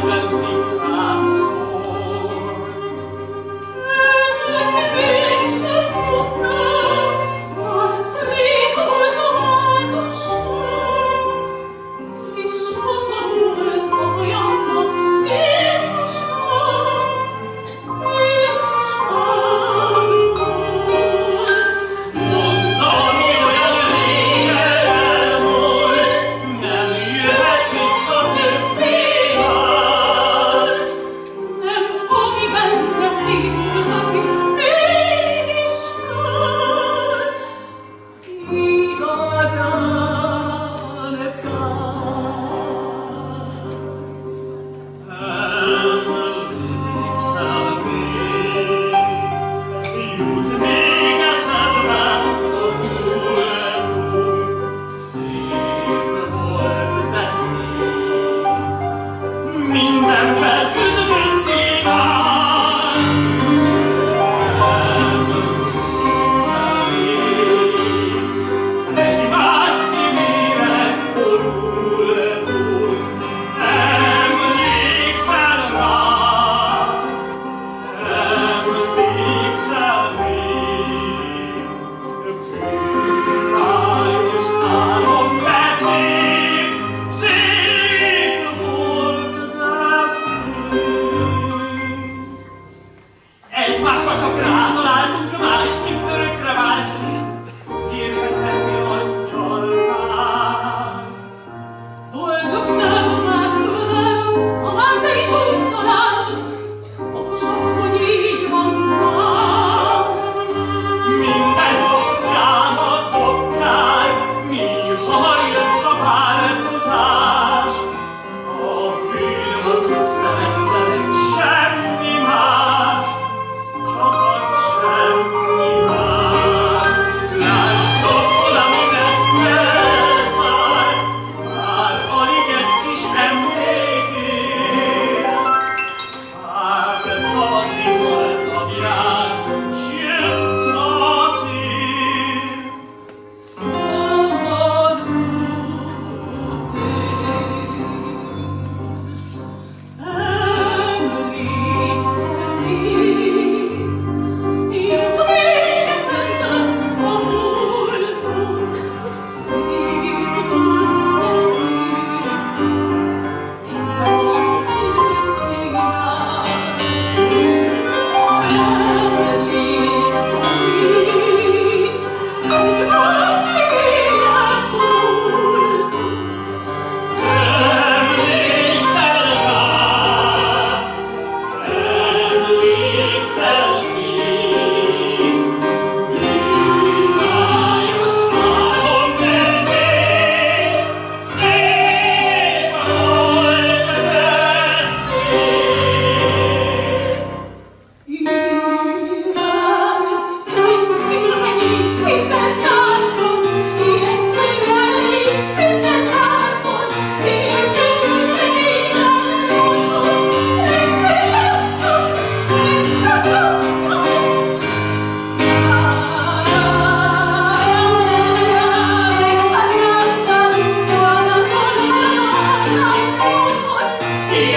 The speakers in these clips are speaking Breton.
frequency. Gute Mas fácil achar o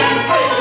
and free.